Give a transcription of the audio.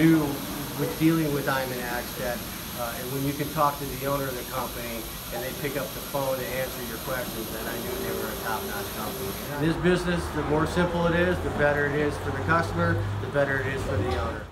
knew with dealing with Diamond Axe, that uh, and when you can talk to the owner of the company and they pick up the phone to answer your questions, then I knew they were a top-notch company. In this business, the more simple it is, the better it is for the customer, the better it is for the owner.